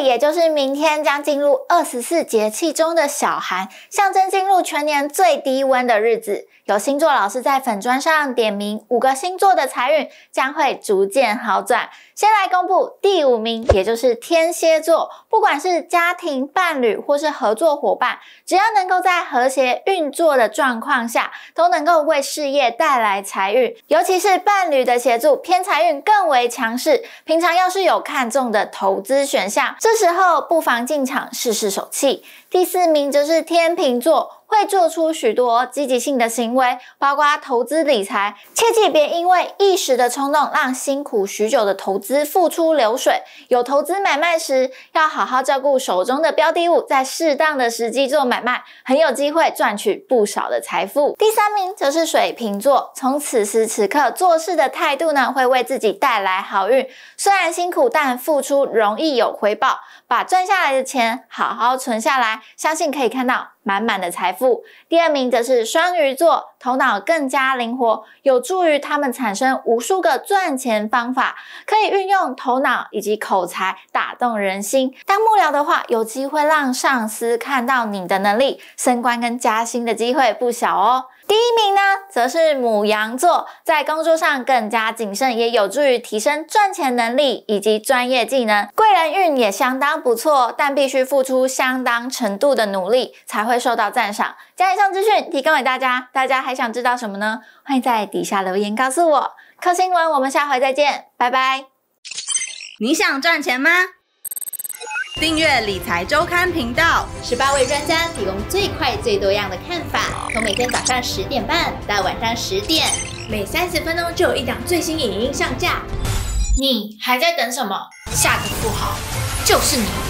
也就是明天，将进入二十四节气中的小寒，象征进入全年最低温的日子。有星座老师在粉砖上点名五个星座的财运将会逐渐好转。先来公布第五名，也就是天蝎座。不管是家庭、伴侣或是合作伙伴，只要能够在和谐运作的状况下，都能够为事业带来财运。尤其是伴侣的协助，偏财运更为强势。平常要是有看中的投资选项，这时候不妨进场试试手气。第四名则是天秤座。会做出许多积极性的行为，包括投资理财，切记别因为一时的冲动，让辛苦许久的投资付出流水。有投资买卖时，要好好照顾手中的标的物，在适当的时机做买卖，很有机会赚取不少的财富。第三名则是水瓶座，从此时此刻做事的态度呢，会为自己带来好运。虽然辛苦，但付出容易有回报。把赚下来的钱好好存下来，相信可以看到满满的财富。第二名则是双鱼座，头脑更加灵活，有助于他们产生无数个赚钱方法，可以运用头脑以及口才打动人心。当幕僚的话，有机会让上司看到你的能力，升官跟加薪的机会不小哦。第一名呢，则是母羊座，在工作上更加谨慎，也有助于提升赚钱能力以及专业技能。贵人运也相当不错，但必须付出相当程度的努力才会受到赞赏。将以上资讯提供给大家，大家还想知道什么呢？欢迎在底下留言告诉我。看新闻，我们下回再见，拜拜。你想赚钱吗？订阅理财周刊频道，十八位专家提供最快最多样的看法，从每天早上十点半到晚上十点，每三十分钟就有一档最新影音上架。你还在等什么？下个富豪就是你。